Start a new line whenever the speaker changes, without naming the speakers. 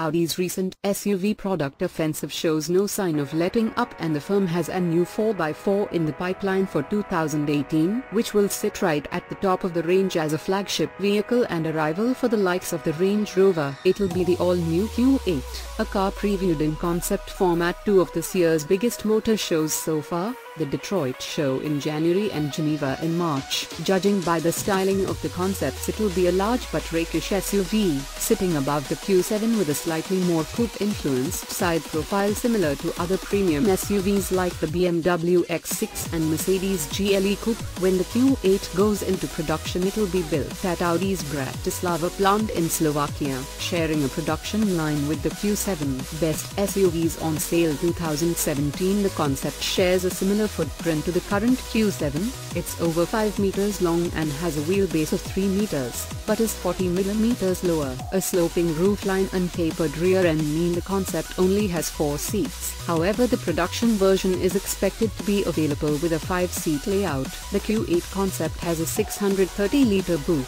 Audi's recent SUV product offensive shows no sign of letting up and the firm has a new 4x4 in the pipeline for 2018 which will sit right at the top of the range as a flagship vehicle and a rival for the likes of the Range Rover. It'll be the all-new Q8, a car previewed in concept format two of this year's biggest motor shows so far, the Detroit show in January and Geneva in March. Judging by the styling of the concepts it'll be a large but rakish SUV, sitting above the Q7 with a slightly more coupe-influenced side profile similar to other premium SUVs like the BMW X6 and Mercedes GLE Coupe. When the Q8 goes into production it'll be built at Audi's Bratislava plant in Slovakia, sharing a production line with the Q7. Best SUVs on sale 2017 The concept shares a similar footprint to the current Q7, it's over 5 meters long and has a wheelbase of 3 meters, but is 40 millimeters lower. A sloping roofline and tapered rear end mean the concept only has 4 seats. However the production version is expected to be available with a 5-seat layout. The Q8 concept has a 630-liter boot